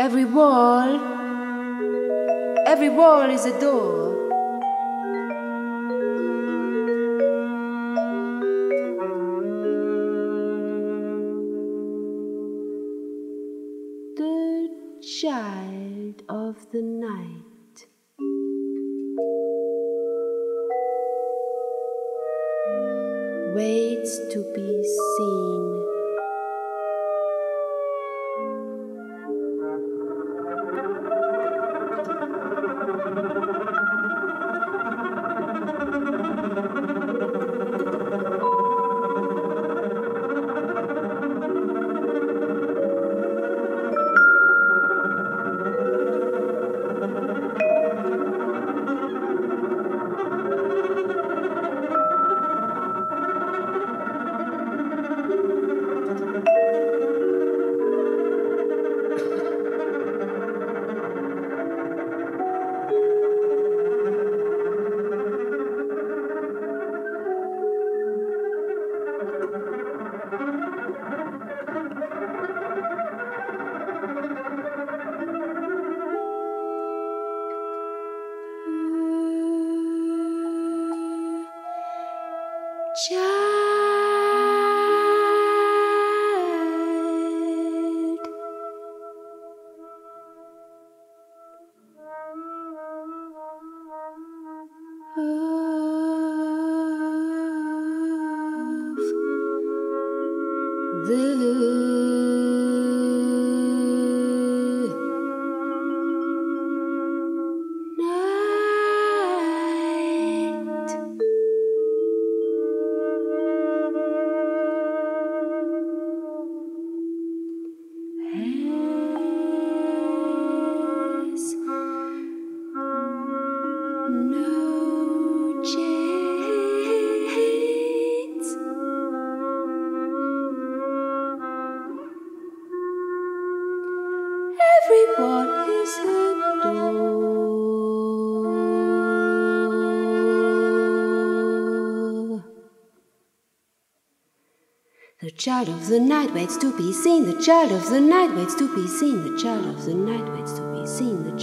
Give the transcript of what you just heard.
Every wall, every wall is a door. The child of the night. Waits to be seen. The The child of the night waits to be seen. The child of the night waits to be seen. The child of the night waits to be seen. The